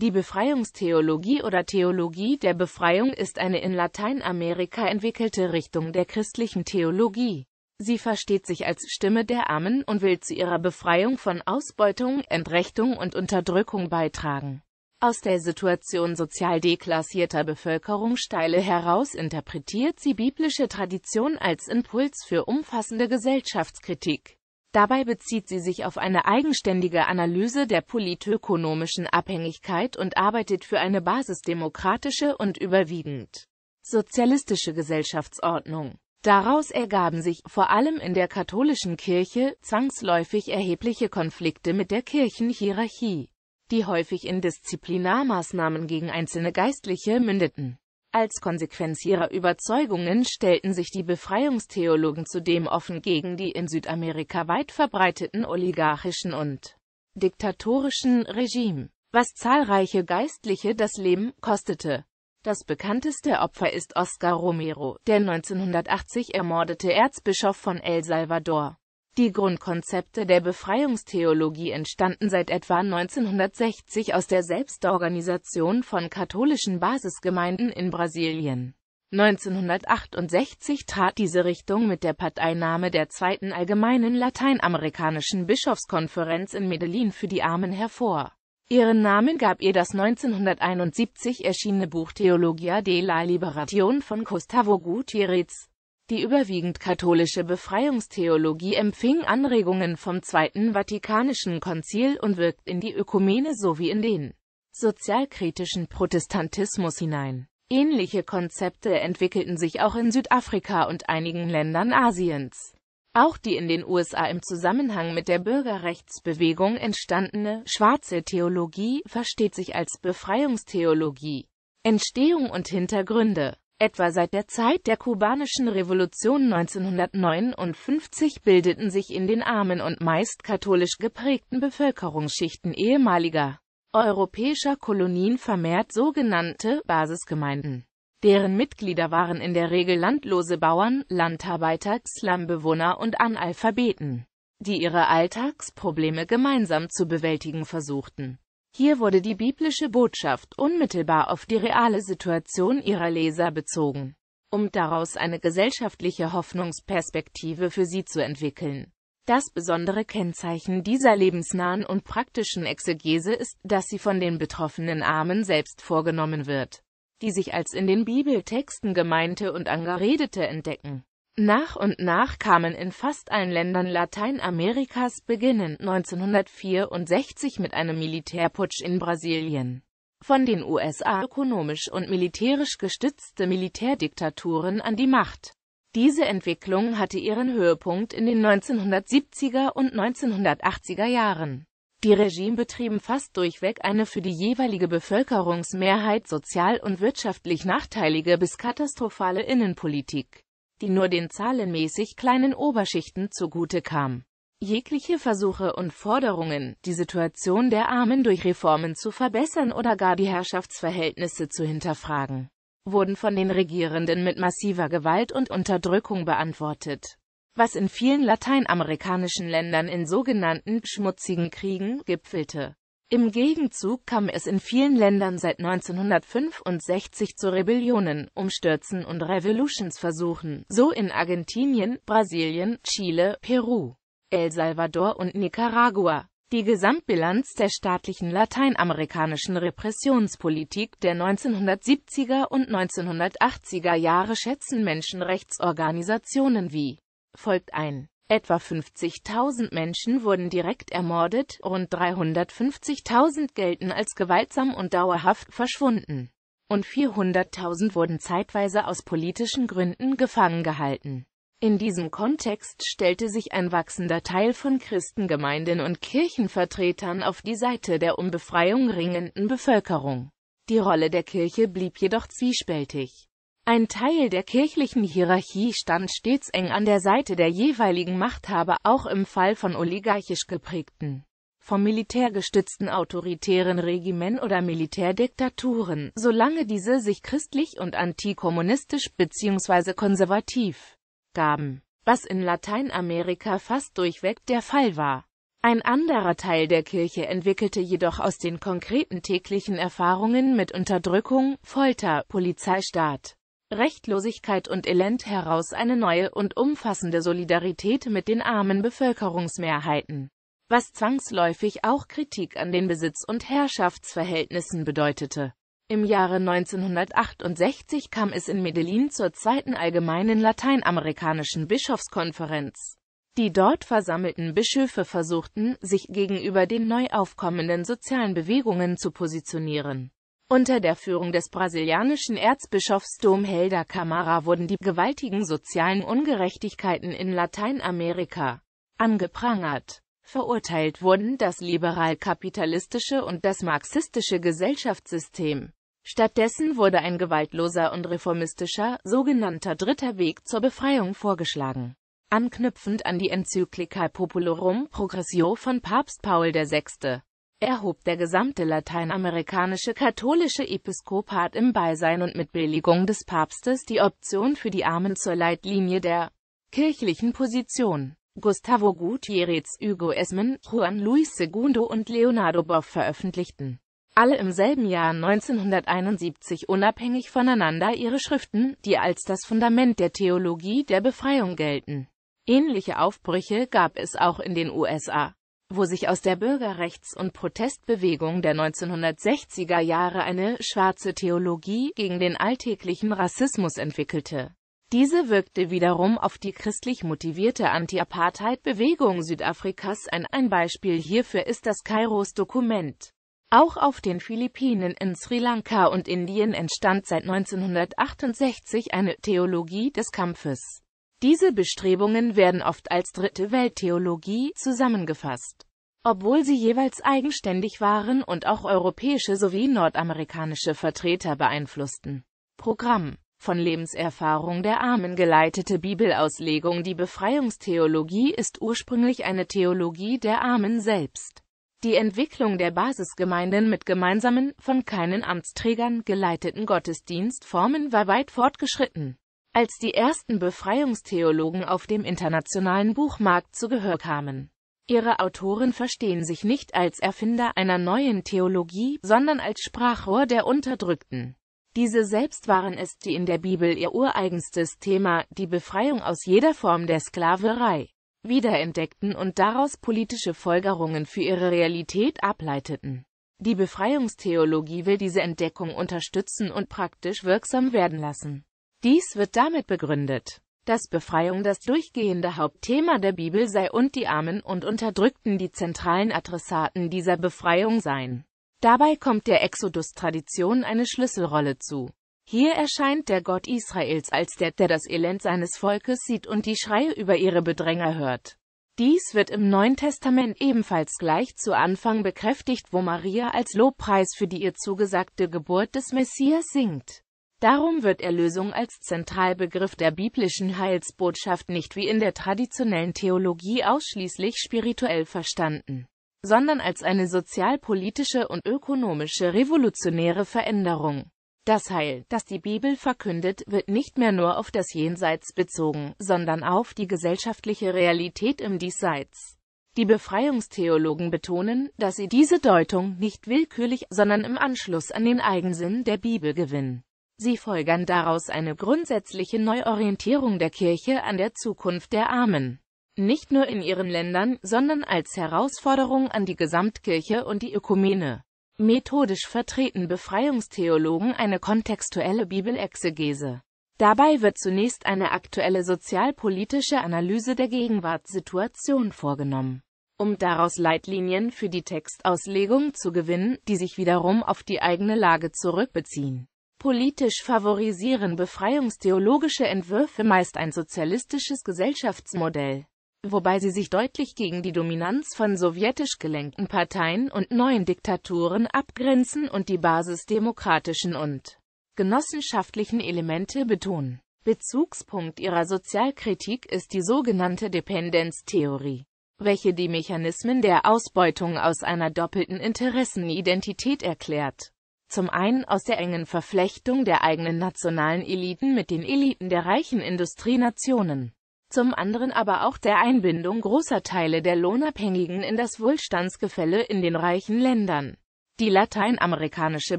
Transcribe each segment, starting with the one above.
Die Befreiungstheologie oder Theologie der Befreiung ist eine in Lateinamerika entwickelte Richtung der christlichen Theologie. Sie versteht sich als Stimme der Armen und will zu ihrer Befreiung von Ausbeutung, Entrechtung und Unterdrückung beitragen. Aus der Situation sozial deklassierter Bevölkerung steile heraus interpretiert sie biblische Tradition als Impuls für umfassende Gesellschaftskritik. Dabei bezieht sie sich auf eine eigenständige Analyse der politökonomischen Abhängigkeit und arbeitet für eine basisdemokratische und überwiegend sozialistische Gesellschaftsordnung. Daraus ergaben sich, vor allem in der katholischen Kirche, zwangsläufig erhebliche Konflikte mit der Kirchenhierarchie, die häufig in Disziplinarmaßnahmen gegen einzelne Geistliche mündeten als Konsequenz ihrer Überzeugungen stellten sich die Befreiungstheologen zudem offen gegen die in Südamerika weit verbreiteten oligarchischen und diktatorischen Regime, was zahlreiche Geistliche das Leben kostete. Das bekannteste Opfer ist Oscar Romero, der 1980 ermordete Erzbischof von El Salvador. Die Grundkonzepte der Befreiungstheologie entstanden seit etwa 1960 aus der Selbstorganisation von katholischen Basisgemeinden in Brasilien. 1968 trat diese Richtung mit der Parteinahme der Zweiten Allgemeinen Lateinamerikanischen Bischofskonferenz in Medellin für die Armen hervor. Ihren Namen gab ihr das 1971 erschienene Buch Theologia de la Liberación von Gustavo Gutiérrez. Die überwiegend katholische Befreiungstheologie empfing Anregungen vom Zweiten Vatikanischen Konzil und wirkt in die Ökumene sowie in den sozialkritischen Protestantismus hinein. Ähnliche Konzepte entwickelten sich auch in Südafrika und einigen Ländern Asiens. Auch die in den USA im Zusammenhang mit der Bürgerrechtsbewegung entstandene schwarze Theologie versteht sich als Befreiungstheologie. Entstehung und Hintergründe Etwa seit der Zeit der kubanischen Revolution 1959 bildeten sich in den armen und meist katholisch geprägten Bevölkerungsschichten ehemaliger europäischer Kolonien vermehrt sogenannte Basisgemeinden. Deren Mitglieder waren in der Regel landlose Bauern, Landarbeiter, Slumbewohner und Analphabeten, die ihre Alltagsprobleme gemeinsam zu bewältigen versuchten hier wurde die biblische Botschaft unmittelbar auf die reale Situation ihrer Leser bezogen, um daraus eine gesellschaftliche Hoffnungsperspektive für sie zu entwickeln. Das besondere Kennzeichen dieser lebensnahen und praktischen Exegese ist, dass sie von den betroffenen Armen selbst vorgenommen wird, die sich als in den Bibeltexten gemeinte und Angeredete entdecken. Nach und nach kamen in fast allen Ländern Lateinamerikas beginnend 1964 mit einem Militärputsch in Brasilien von den USA ökonomisch und militärisch gestützte Militärdiktaturen an die Macht. Diese Entwicklung hatte ihren Höhepunkt in den 1970er und 1980er Jahren. Die Regime betrieben fast durchweg eine für die jeweilige Bevölkerungsmehrheit sozial und wirtschaftlich nachteilige bis katastrophale Innenpolitik die nur den zahlenmäßig kleinen Oberschichten zugute kam. Jegliche Versuche und Forderungen, die Situation der Armen durch Reformen zu verbessern oder gar die Herrschaftsverhältnisse zu hinterfragen, wurden von den Regierenden mit massiver Gewalt und Unterdrückung beantwortet, was in vielen lateinamerikanischen Ländern in sogenannten schmutzigen Kriegen gipfelte. Im Gegenzug kam es in vielen Ländern seit 1965 zu Rebellionen, Umstürzen und Revolutionsversuchen, so in Argentinien, Brasilien, Chile, Peru, El Salvador und Nicaragua. Die Gesamtbilanz der staatlichen lateinamerikanischen Repressionspolitik der 1970er und 1980er Jahre schätzen Menschenrechtsorganisationen wie folgt ein Etwa 50.000 Menschen wurden direkt ermordet, rund 350.000 gelten als gewaltsam und dauerhaft verschwunden. Und 400.000 wurden zeitweise aus politischen Gründen gefangen gehalten. In diesem Kontext stellte sich ein wachsender Teil von Christengemeinden und Kirchenvertretern auf die Seite der um Befreiung ringenden Bevölkerung. Die Rolle der Kirche blieb jedoch zwiespältig. Ein Teil der kirchlichen Hierarchie stand stets eng an der Seite der jeweiligen Machthaber, auch im Fall von oligarchisch geprägten, vom Militär gestützten autoritären Regimen oder Militärdiktaturen, solange diese sich christlich und antikommunistisch bzw. konservativ gaben, was in Lateinamerika fast durchweg der Fall war. Ein anderer Teil der Kirche entwickelte jedoch aus den konkreten täglichen Erfahrungen mit Unterdrückung, Folter, Polizeistaat, Rechtlosigkeit und Elend heraus eine neue und umfassende Solidarität mit den armen Bevölkerungsmehrheiten, was zwangsläufig auch Kritik an den Besitz- und Herrschaftsverhältnissen bedeutete. Im Jahre 1968 kam es in Medellin zur zweiten allgemeinen lateinamerikanischen Bischofskonferenz. Die dort versammelten Bischöfe versuchten, sich gegenüber den neu aufkommenden sozialen Bewegungen zu positionieren. Unter der Führung des brasilianischen Erzbischofs Dom Helder Camara wurden die gewaltigen sozialen Ungerechtigkeiten in Lateinamerika angeprangert. Verurteilt wurden das liberal-kapitalistische und das marxistische Gesellschaftssystem. Stattdessen wurde ein gewaltloser und reformistischer, sogenannter Dritter Weg zur Befreiung vorgeschlagen. Anknüpfend an die Enzyklika Populorum Progressio von Papst Paul VI. Erhob der gesamte lateinamerikanische katholische Episkopat im Beisein und mit Billigung des Papstes die Option für die Armen zur Leitlinie der kirchlichen Position. Gustavo Gutierrez, Hugo Esmen, Juan Luis Segundo und Leonardo Boff veröffentlichten alle im selben Jahr 1971 unabhängig voneinander ihre Schriften, die als das Fundament der Theologie der Befreiung gelten. Ähnliche Aufbrüche gab es auch in den USA, wo sich aus der Bürgerrechts- und Protestbewegung der 1960er Jahre eine »schwarze Theologie« gegen den alltäglichen Rassismus entwickelte. Diese wirkte wiederum auf die christlich motivierte Anti-Apartheid-Bewegung Südafrikas ein. Ein Beispiel hierfür ist das Kairos Dokument. Auch auf den Philippinen, in Sri Lanka und Indien entstand seit 1968 eine Theologie des Kampfes. Diese Bestrebungen werden oft als Dritte Welttheologie zusammengefasst. Obwohl sie jeweils eigenständig waren und auch europäische sowie nordamerikanische Vertreter beeinflussten. Programm von Lebenserfahrung der Armen geleitete Bibelauslegung Die Befreiungstheologie ist ursprünglich eine Theologie der Armen selbst. Die Entwicklung der Basisgemeinden mit gemeinsamen, von keinen Amtsträgern geleiteten Gottesdienstformen war weit fortgeschritten als die ersten Befreiungstheologen auf dem internationalen Buchmarkt zu Gehör kamen. Ihre Autoren verstehen sich nicht als Erfinder einer neuen Theologie, sondern als Sprachrohr der Unterdrückten. Diese selbst waren es, die in der Bibel ihr ureigenstes Thema, die Befreiung aus jeder Form der Sklaverei, wiederentdeckten und daraus politische Folgerungen für ihre Realität ableiteten. Die Befreiungstheologie will diese Entdeckung unterstützen und praktisch wirksam werden lassen. Dies wird damit begründet, dass Befreiung das durchgehende Hauptthema der Bibel sei und die Armen und Unterdrückten die zentralen Adressaten dieser Befreiung seien. Dabei kommt der Exodus-Tradition eine Schlüsselrolle zu. Hier erscheint der Gott Israels als der, der das Elend seines Volkes sieht und die Schreie über ihre Bedränger hört. Dies wird im Neuen Testament ebenfalls gleich zu Anfang bekräftigt, wo Maria als Lobpreis für die ihr zugesagte Geburt des Messias singt. Darum wird Erlösung als Zentralbegriff der biblischen Heilsbotschaft nicht wie in der traditionellen Theologie ausschließlich spirituell verstanden, sondern als eine sozialpolitische und ökonomische revolutionäre Veränderung. Das Heil, das die Bibel verkündet, wird nicht mehr nur auf das Jenseits bezogen, sondern auf die gesellschaftliche Realität im Diesseits. Die Befreiungstheologen betonen, dass sie diese Deutung nicht willkürlich, sondern im Anschluss an den Eigensinn der Bibel gewinnen. Sie folgern daraus eine grundsätzliche Neuorientierung der Kirche an der Zukunft der Armen. Nicht nur in ihren Ländern, sondern als Herausforderung an die Gesamtkirche und die Ökumene. Methodisch vertreten Befreiungstheologen eine kontextuelle Bibelexegese. Dabei wird zunächst eine aktuelle sozialpolitische Analyse der Gegenwartssituation vorgenommen, um daraus Leitlinien für die Textauslegung zu gewinnen, die sich wiederum auf die eigene Lage zurückbeziehen. Politisch favorisieren befreiungstheologische Entwürfe meist ein sozialistisches Gesellschaftsmodell, wobei sie sich deutlich gegen die Dominanz von sowjetisch gelenkten Parteien und neuen Diktaturen abgrenzen und die basisdemokratischen und genossenschaftlichen Elemente betonen. Bezugspunkt ihrer Sozialkritik ist die sogenannte Dependenztheorie, welche die Mechanismen der Ausbeutung aus einer doppelten Interessenidentität erklärt. Zum einen aus der engen Verflechtung der eigenen nationalen Eliten mit den Eliten der reichen Industrienationen. zum anderen aber auch der Einbindung großer Teile der Lohnabhängigen in das Wohlstandsgefälle in den reichen Ländern. Die lateinamerikanische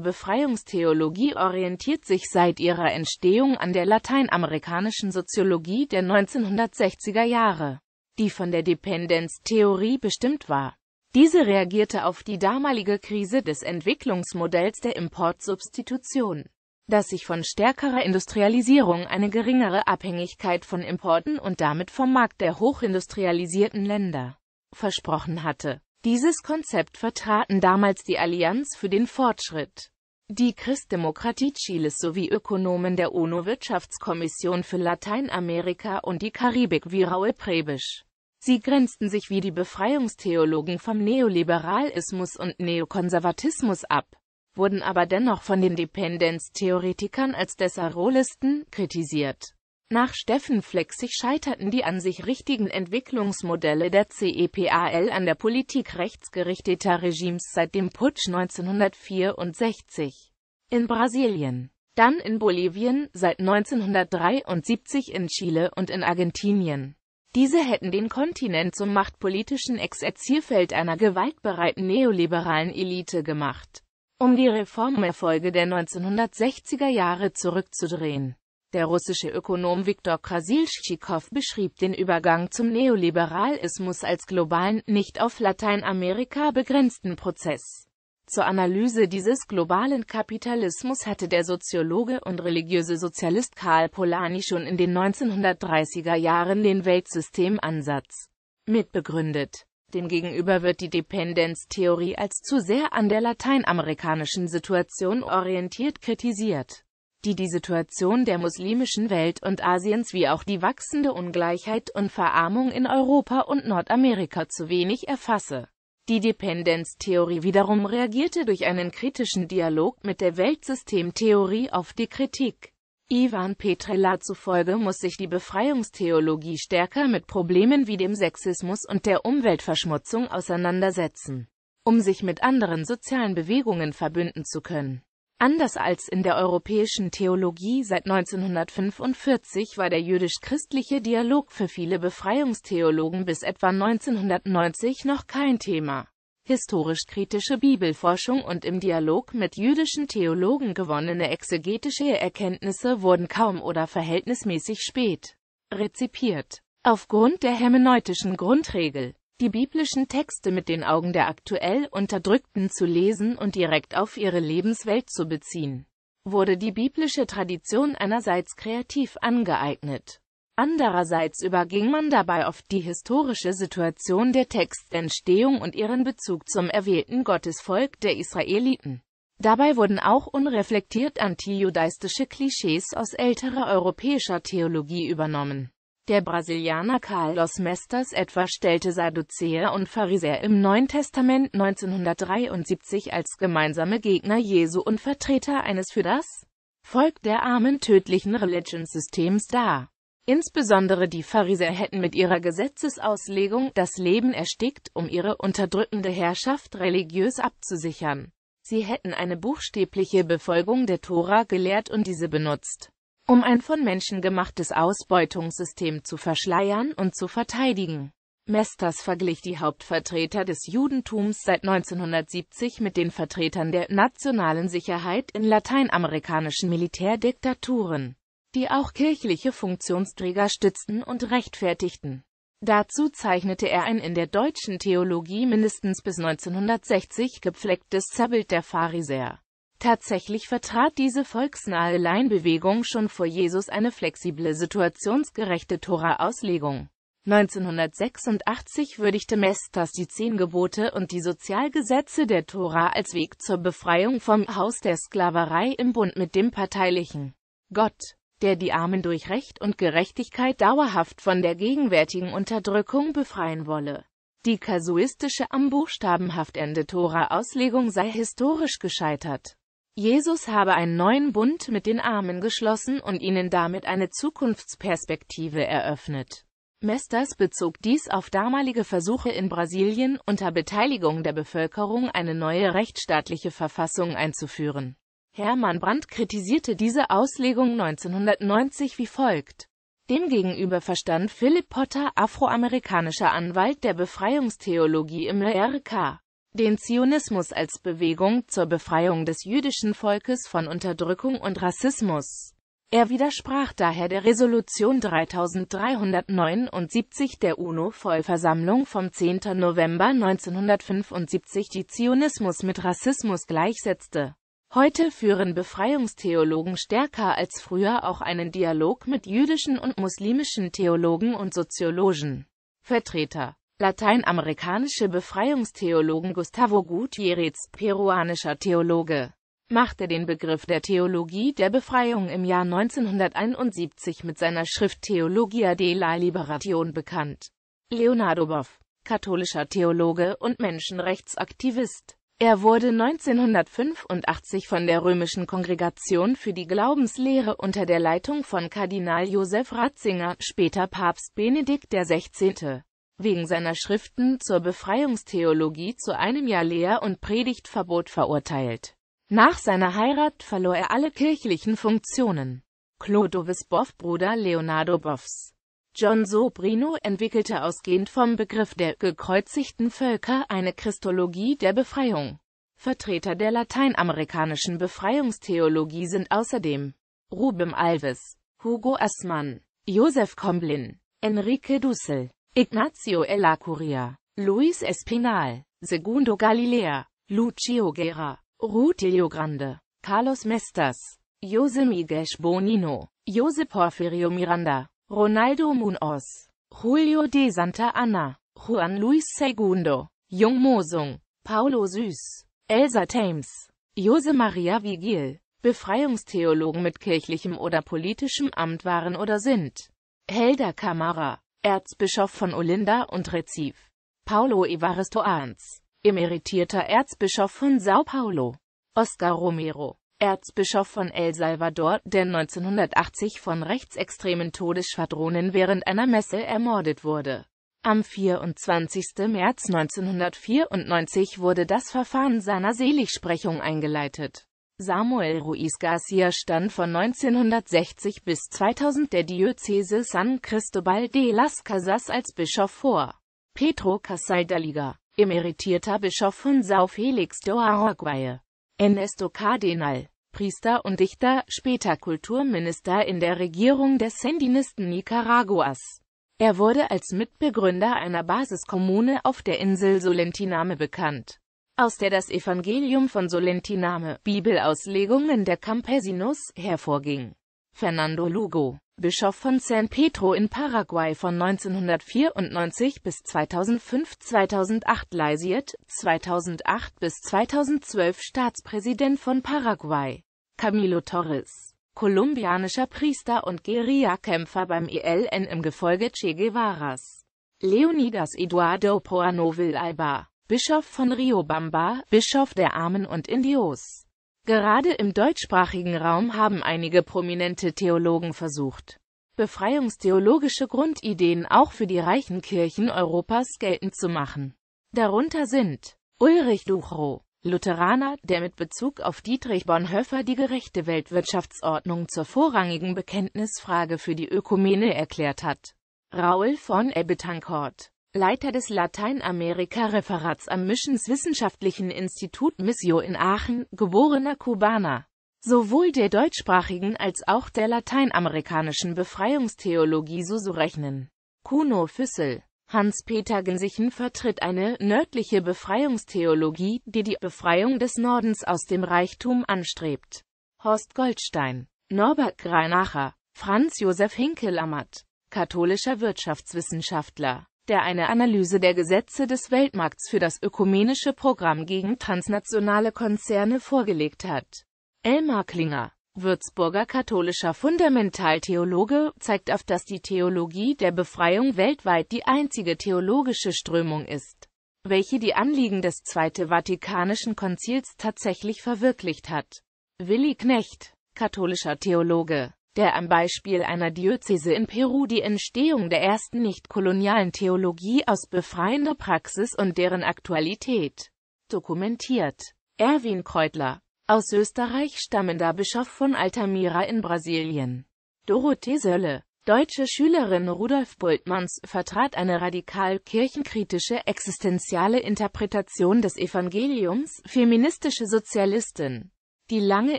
Befreiungstheologie orientiert sich seit ihrer Entstehung an der lateinamerikanischen Soziologie der 1960er Jahre, die von der Dependenztheorie bestimmt war. Diese reagierte auf die damalige Krise des Entwicklungsmodells der Importsubstitution, das sich von stärkerer Industrialisierung eine geringere Abhängigkeit von Importen und damit vom Markt der hochindustrialisierten Länder versprochen hatte. Dieses Konzept vertraten damals die Allianz für den Fortschritt, die Christdemokratie Chiles sowie Ökonomen der UNO-Wirtschaftskommission für Lateinamerika und die Karibik wie Raul Prebisch. Sie grenzten sich wie die Befreiungstheologen vom Neoliberalismus und Neokonservatismus ab, wurden aber dennoch von den Dependenztheoretikern als Desarolisten kritisiert. Nach Steffen Flexig scheiterten die an sich richtigen Entwicklungsmodelle der CEPAL an der Politik rechtsgerichteter Regimes seit dem Putsch 1964 in Brasilien, dann in Bolivien, seit 1973 in Chile und in Argentinien. Diese hätten den Kontinent zum machtpolitischen Exerzierfeld einer gewaltbereiten neoliberalen Elite gemacht, um die Reformerfolge der 1960er Jahre zurückzudrehen. Der russische Ökonom Viktor Krasilschikow beschrieb den Übergang zum Neoliberalismus als globalen, nicht auf Lateinamerika begrenzten Prozess. Zur Analyse dieses globalen Kapitalismus hatte der Soziologe und religiöse Sozialist Karl Polanyi schon in den 1930er Jahren den Weltsystemansatz mitbegründet. Demgegenüber wird die Dependenztheorie als zu sehr an der lateinamerikanischen Situation orientiert kritisiert die die Situation der muslimischen Welt und Asiens wie auch die wachsende Ungleichheit und Verarmung in Europa und Nordamerika zu wenig erfasse. Die Dependenztheorie wiederum reagierte durch einen kritischen Dialog mit der Weltsystemtheorie auf die Kritik. Ivan Petrella zufolge muss sich die Befreiungstheologie stärker mit Problemen wie dem Sexismus und der Umweltverschmutzung auseinandersetzen, um sich mit anderen sozialen Bewegungen verbünden zu können. Anders als in der europäischen Theologie seit 1945 war der jüdisch-christliche Dialog für viele Befreiungstheologen bis etwa 1990 noch kein Thema. Historisch-kritische Bibelforschung und im Dialog mit jüdischen Theologen gewonnene exegetische Erkenntnisse wurden kaum oder verhältnismäßig spät rezipiert. Aufgrund der hermeneutischen Grundregel die biblischen Texte mit den Augen der aktuell Unterdrückten zu lesen und direkt auf ihre Lebenswelt zu beziehen, wurde die biblische Tradition einerseits kreativ angeeignet. Andererseits überging man dabei oft die historische Situation der Textentstehung und ihren Bezug zum erwählten Gottesvolk der Israeliten. Dabei wurden auch unreflektiert antijudaistische Klischees aus älterer europäischer Theologie übernommen. Der Brasilianer Carlos Mestas etwa stellte Sadduzäer und Pharisäer im Neuen Testament 1973 als gemeinsame Gegner Jesu und Vertreter eines für das Volk der armen tödlichen Religionssystems dar. Insbesondere die Pharisäer hätten mit ihrer Gesetzesauslegung das Leben erstickt, um ihre unterdrückende Herrschaft religiös abzusichern. Sie hätten eine buchstäbliche Befolgung der Tora gelehrt und diese benutzt um ein von Menschen gemachtes Ausbeutungssystem zu verschleiern und zu verteidigen. Mestas verglich die Hauptvertreter des Judentums seit 1970 mit den Vertretern der nationalen Sicherheit in lateinamerikanischen Militärdiktaturen, die auch kirchliche Funktionsträger stützten und rechtfertigten. Dazu zeichnete er ein in der deutschen Theologie mindestens bis 1960 gepflegtes Zerrbild der Pharisäer. Tatsächlich vertrat diese volksnahe Laienbewegung schon vor Jesus eine flexible situationsgerechte Tora-Auslegung. 1986 würdigte Mestas die Zehn Gebote und die Sozialgesetze der Tora als Weg zur Befreiung vom Haus der Sklaverei im Bund mit dem parteilichen Gott, der die Armen durch Recht und Gerechtigkeit dauerhaft von der gegenwärtigen Unterdrückung befreien wolle. Die kasuistische am buchstabenhaft Ende Tora-Auslegung sei historisch gescheitert. Jesus habe einen neuen Bund mit den Armen geschlossen und ihnen damit eine Zukunftsperspektive eröffnet. Mesters bezog dies auf damalige Versuche in Brasilien, unter Beteiligung der Bevölkerung eine neue rechtsstaatliche Verfassung einzuführen. Hermann Brandt kritisierte diese Auslegung 1990 wie folgt. Demgegenüber verstand Philip Potter, afroamerikanischer Anwalt der Befreiungstheologie im LRK, den Zionismus als Bewegung zur Befreiung des jüdischen Volkes von Unterdrückung und Rassismus. Er widersprach daher der Resolution 3379 der UNO-Vollversammlung vom 10. November 1975 die Zionismus mit Rassismus gleichsetzte. Heute führen Befreiungstheologen stärker als früher auch einen Dialog mit jüdischen und muslimischen Theologen und Soziologen. Vertreter Lateinamerikanische Befreiungstheologen Gustavo Gutierrez, peruanischer Theologe, machte den Begriff der Theologie der Befreiung im Jahr 1971 mit seiner Schrift Theologia de la Liberación bekannt. Leonardo Boff, katholischer Theologe und Menschenrechtsaktivist er wurde 1985 von der Römischen Kongregation für die Glaubenslehre unter der Leitung von Kardinal Josef Ratzinger, später Papst Benedikt XVI., wegen seiner Schriften zur Befreiungstheologie zu einem Jahr Lehr- und Predigtverbot verurteilt. Nach seiner Heirat verlor er alle kirchlichen Funktionen. Clodovis Boff Bruder Leonardo Boffs John Sobrino entwickelte ausgehend vom Begriff der gekreuzigten Völker eine Christologie der Befreiung. Vertreter der lateinamerikanischen Befreiungstheologie sind außerdem Rubem Alves, Hugo Assmann, Joseph Comblin, Enrique Dussel, Ignacio Ellacuria, Luis Espinal, Segundo Galilea, Lucio Guerra, Rutilio Grande, Carlos Mestas, Jose Miguel Bonino, Jose Porfirio Miranda, Ronaldo Munoz, Julio de Santa Anna, Juan Luis Segundo, Jung Mosung, Paulo Süß, Elsa Thames, Jose Maria Vigil, Befreiungstheologen mit kirchlichem oder politischem Amt waren oder sind. Helder Camara, Erzbischof von Olinda und Recife. Paulo Evaristo Arns, emeritierter Erzbischof von Sao Paulo. Oscar Romero, Erzbischof von El Salvador, der 1980 von rechtsextremen Todesschwadronen während einer Messe ermordet wurde. Am 24. März 1994 wurde das Verfahren seiner Seligsprechung eingeleitet. Samuel Ruiz Garcia stand von 1960 bis 2000 der Diözese San Cristobal de las Casas als Bischof vor. Pedro Casaldaliga, emeritierter Bischof von Sao Felix do Araguaia, Ernesto Cardenal, Priester und Dichter, später Kulturminister in der Regierung des Sandinisten Nicaraguas. Er wurde als Mitbegründer einer Basiskommune auf der Insel Solentiname bekannt, aus der das Evangelium von Solentiname, Bibelauslegungen der Campesinos, hervorging. Fernando Lugo Bischof von San Pedro in Paraguay von 1994 bis 2005-2008 Leisiert, 2008 bis 2012 Staatspräsident von Paraguay. Camilo Torres, kolumbianischer Priester und Guerillakämpfer beim ELN im Gefolge Che Guevaras. Leonidas Eduardo Poano Villalba, Bischof von Riobamba, Bischof der Armen und Indios. Gerade im deutschsprachigen Raum haben einige prominente Theologen versucht, befreiungstheologische Grundideen auch für die reichen Kirchen Europas geltend zu machen. Darunter sind Ulrich Duchow, Lutheraner, der mit Bezug auf Dietrich Bonhoeffer die gerechte Weltwirtschaftsordnung zur vorrangigen Bekenntnisfrage für die Ökumene erklärt hat. Raoul von Ebbetancourt, Leiter des Lateinamerika-Referats am Missionswissenschaftlichen Institut Missio in Aachen, geborener Kubaner. Sowohl der deutschsprachigen als auch der lateinamerikanischen Befreiungstheologie so zu rechnen. Kuno Füssel Hans-Peter Gensichen vertritt eine nördliche Befreiungstheologie, die die Befreiung des Nordens aus dem Reichtum anstrebt. Horst Goldstein, Norbert Greinacher, Franz Josef Hinkelammert, katholischer Wirtschaftswissenschaftler der eine Analyse der Gesetze des Weltmarkts für das ökumenische Programm gegen transnationale Konzerne vorgelegt hat. Elmar Klinger, Würzburger katholischer Fundamentaltheologe, zeigt auf, dass die Theologie der Befreiung weltweit die einzige theologische Strömung ist, welche die Anliegen des Zweiten Vatikanischen Konzils tatsächlich verwirklicht hat. Willi Knecht, katholischer Theologe, der am Beispiel einer Diözese in Peru die Entstehung der ersten nicht-kolonialen Theologie aus befreiender Praxis und deren Aktualität dokumentiert. Erwin Kreutler, aus Österreich stammender Bischof von Altamira in Brasilien. Dorothee Sölle, Deutsche Schülerin Rudolf Bultmanns vertrat eine radikal kirchenkritische existenziale Interpretation des Evangeliums, feministische Sozialistin, die lange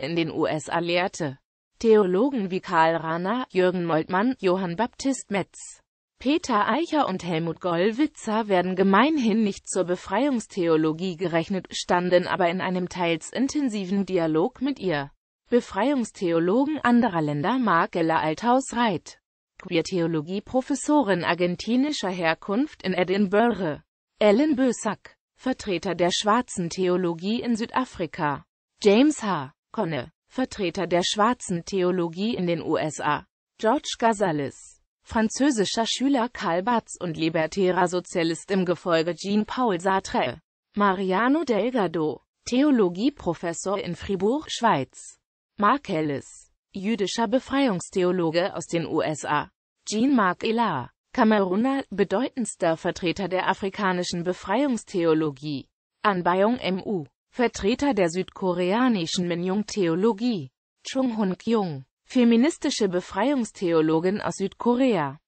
in den USA lehrte. Theologen wie Karl Rahner, Jürgen Moltmann, Johann Baptist Metz, Peter Eicher und Helmut Gollwitzer werden gemeinhin nicht zur Befreiungstheologie gerechnet, standen aber in einem teils intensiven Dialog mit ihr. Befreiungstheologen anderer Länder Markella Althaus Reit, Queertheologie-Professorin argentinischer Herkunft in Edinburgh, Ellen Bösack, Vertreter der schwarzen Theologie in Südafrika, James H. Conne, Vertreter der schwarzen Theologie in den USA, George Gonzalez, französischer Schüler Karl Barths und libertärer Sozialist im Gefolge Jean-Paul Sartre. Mariano Delgado, Theologieprofessor in Fribourg, Schweiz. Mark Ellis, jüdischer Befreiungstheologe aus den USA. Jean-Marc Elar, Kameruner, bedeutendster Vertreter der afrikanischen Befreiungstheologie. Anbayong MU, Vertreter der südkoreanischen Minjung-Theologie. Chung Hun Kyung, feministische Befreiungstheologin aus Südkorea